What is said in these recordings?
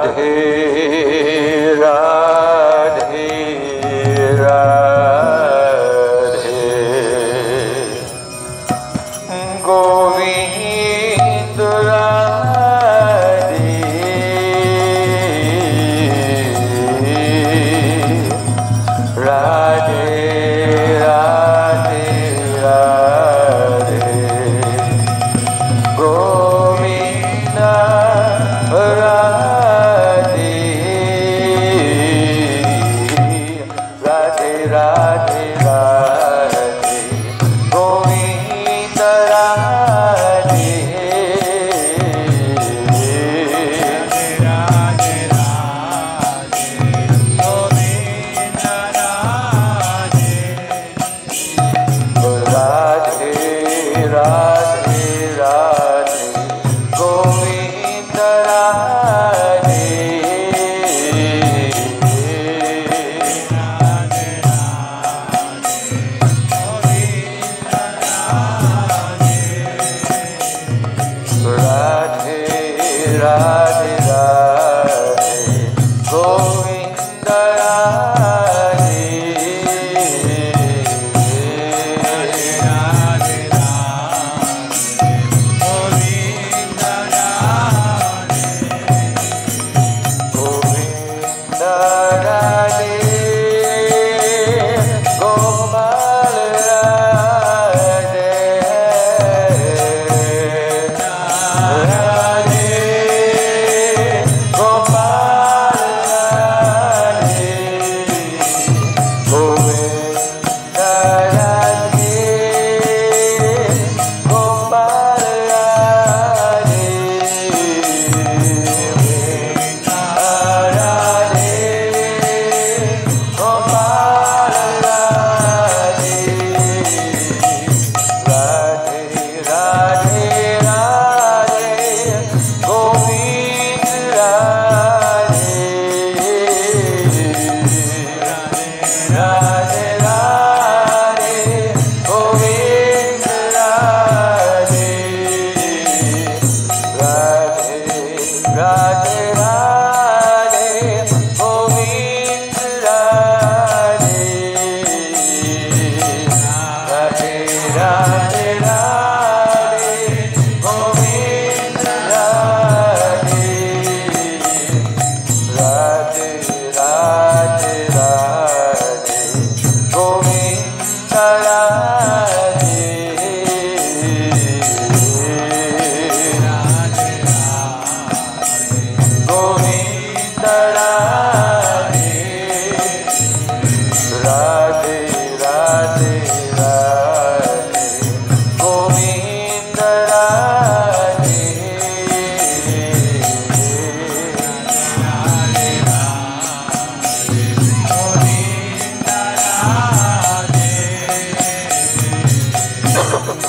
he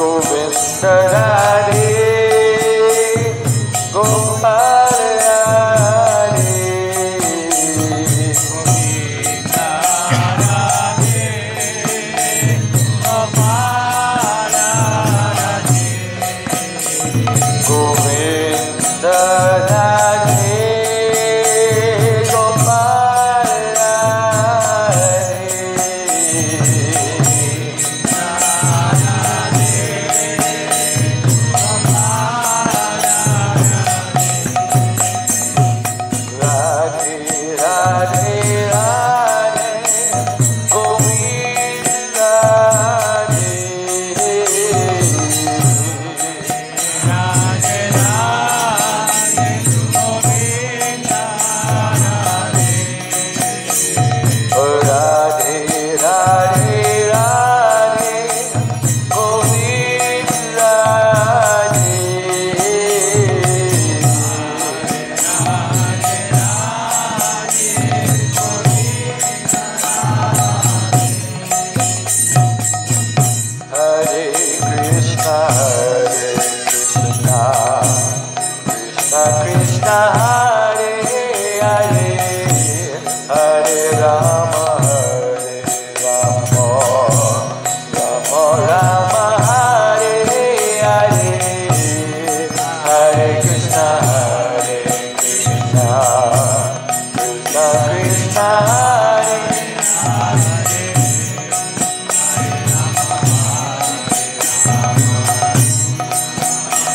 Besra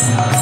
Yes.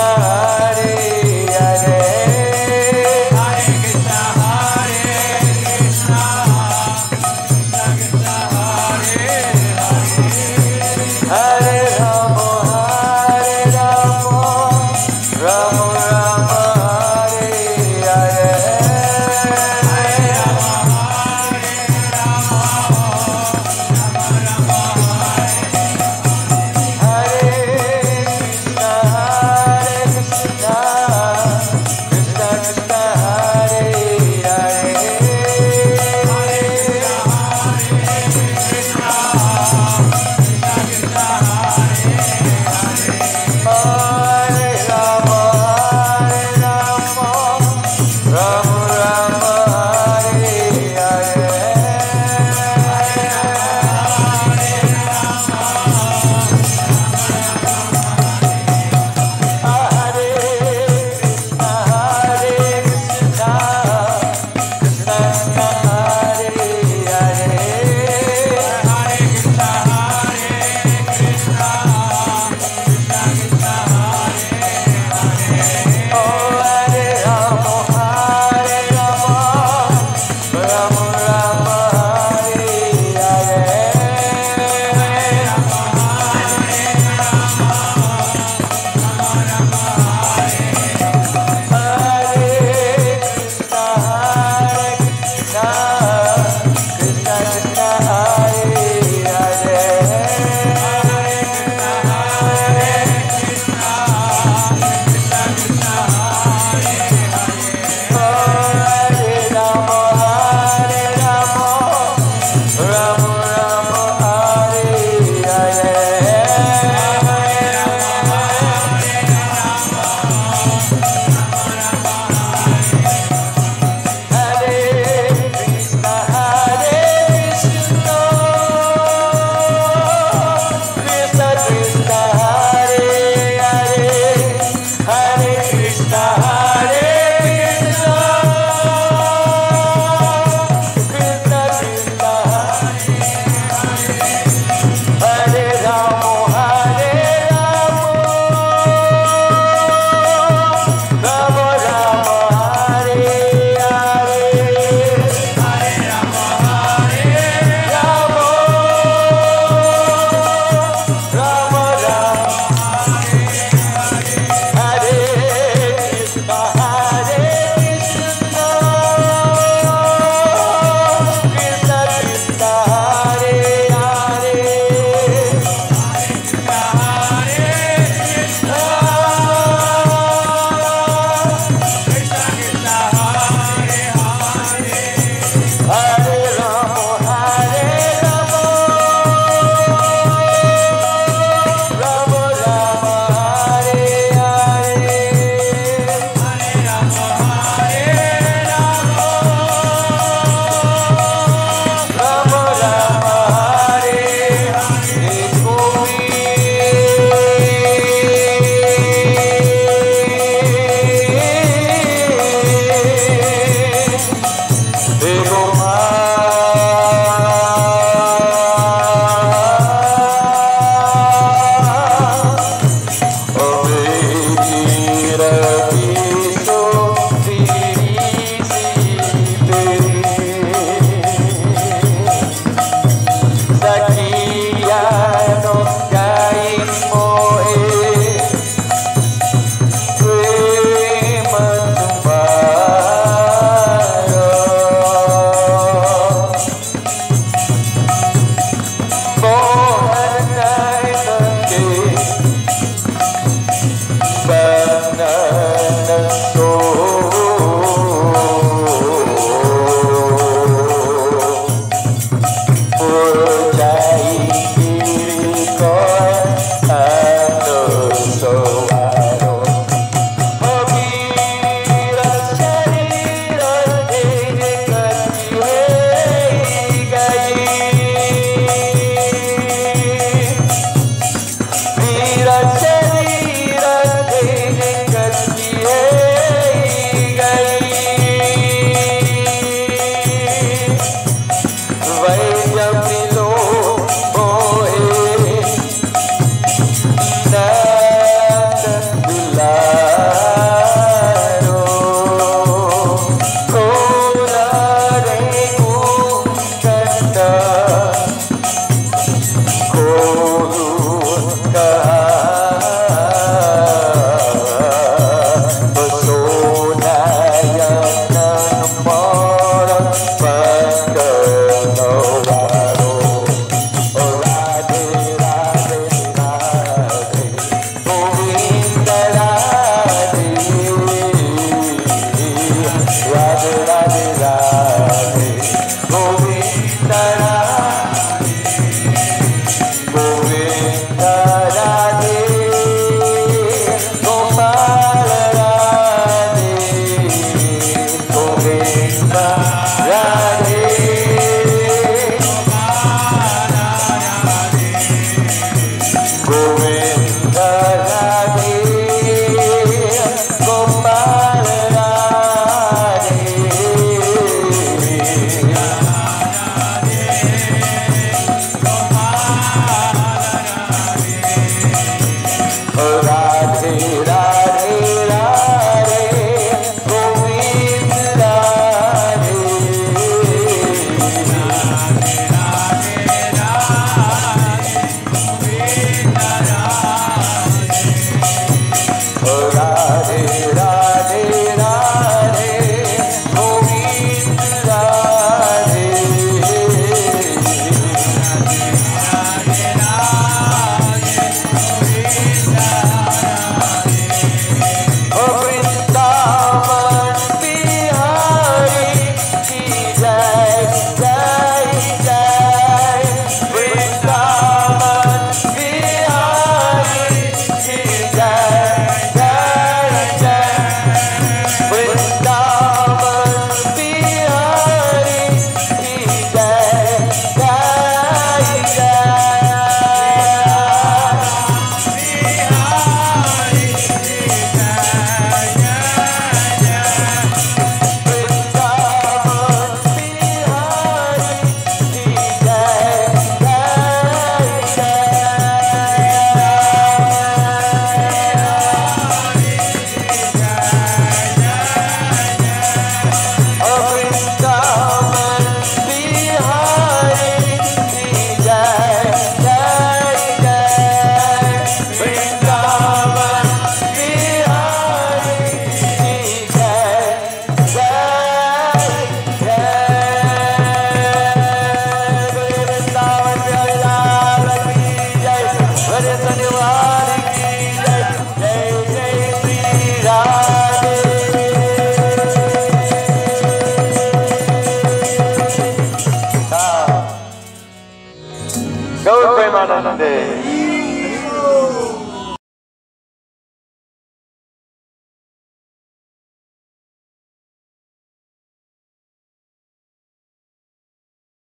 Krishna 哎。